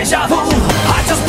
I just